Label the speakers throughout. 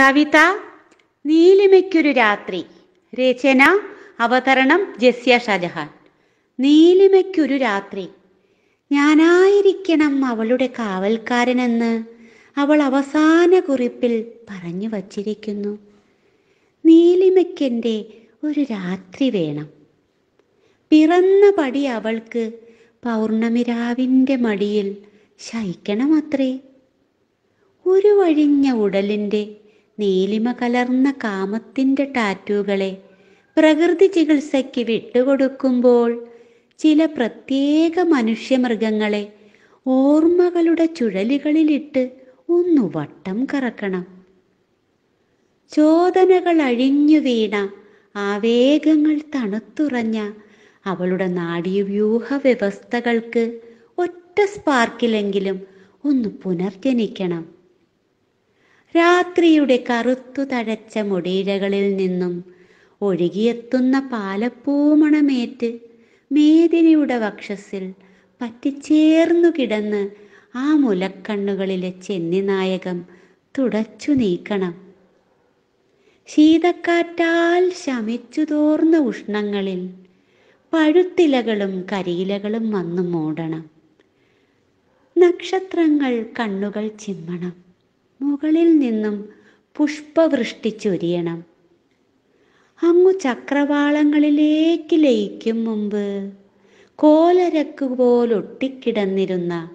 Speaker 1: കവിത നീലിമയ്ക്കൊരു രാത്രി. രചന അവതരണം ജസ്യ ഷാജഹാൻ. നീലിമയ്ക്കൊരു രാത്രി. ഞാനായിരിക്കണം അവളുടെ കാവൽക്കാരനെന്ന് അവൾ അവസാന കുറിപ്പിൽ പറഞ്ഞു വച്ചിരിക്കുന്നു. നീലിമയ്ക്കെന്റെ ഒരു രാത്രി വേണം. പിറന്ന പടി അവൾക്ക് പൗർണമിരാവിന്റെ മടിയിൽ ശയിക്കണമത്രേ. ഒരു വഴിഞ്ഞ ഉടലിന്റെ നീലിമ കലർന്ന കാമത്തിന്റെ ടാറ്റൂകളെ പ്രകൃതി ചികിത്സയ്ക്ക് വിട്ടുകൊടുക്കുമ്പോൾ ചില പ്രത്യേക മനുഷ്യമൃഗങ്ങളെ ഓർമ്മകളുടെ ചുഴലികളിലിട്ട് ഒന്നു വട്ടം കറക്കണം. ചോദനകൾ അഴിഞ്ഞു വീണ ആവേഗങ്ങൾ തണുത്തുറഞ്ഞ അവളുടെ നാഡീവ്യൂഹ വ്യവസ്ഥകൾക്ക് ഒറ്റ സ്പാർക്കിലെങ്കിലും ഒന്ന് പുനർജനിക്കണം. രാത്രിയുടെ കറുത്തു തഴച്ച മുടിയിഴകളിൽ നിന്നും ഒഴുകിയെത്തുന്ന പാലപ്പൂമണമേറ്റ് മേദിനിയുടെ വക്ഷസിൽ പറ്റിച്ചേർന്നു കിടന്ന് ആ മുലക്കണ്ണുകളിലെ ചെന്നി നായകം തുടച്ചു നീക്കണം. ശീതക്കാറ്റാൽ ശമിച്ചു തോർന്ന ഉഷ്ണങ്ങളിൽ പഴുത്തിലകളും കരിയിലകളും വന്നു മൂടണം. നക്ഷത്രങ്ങൾ കണ്ണുകൾ ചിമ്മണം. മുകളിൽ നിന്നും പുഷ്പവൃഷ്ടി ചൊരിയണം അങ്ങു ചക്രവാളങ്ങളിലേക്ക് ലയിക്കും മുമ്പ് കോലരക്കുപോലൊട്ടിക്കിടന്നിരുന്ന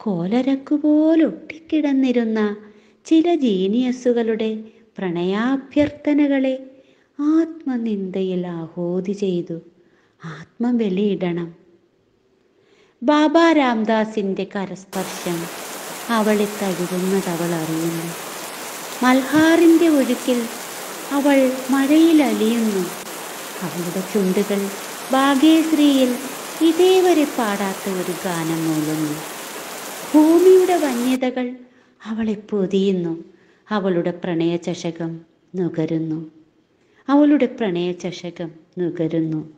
Speaker 1: കോലരക്കുപോലൊട്ടിക്കിടന്നിരുന്ന ചില ജീനിയസുകളുടെ പ്രണയാഭ്യർത്ഥനകളെ ആത്മനിന്ദയിൽ ആഹോതി ചെയ്തു ആത്മബലിയിടണം. ബാബ രാംദാസിന്റെ കരസ്പർശം അവളെ തഴുകുന്നത് അവൾ അറിയുന്നു മൽഹാറിന്റെ ഒഴുക്കിൽ അവൾ മഴയിൽ അലിയുന്നു അവളുടെ ചുണ്ടുകൾ ഭാഗ്യശ്രീയിൽ ഇതേവരെ പാടാത്ത ഒരു ഗാനം മൂളുന്നു. ഭൂമിയുടെ വന്യതകൾ അവളെ പൊതിയുന്നു. അവളുടെ പ്രണയചഷകം നുകരുന്നു. അവളുടെ പ്രണയചഷകം നുകരുന്നു.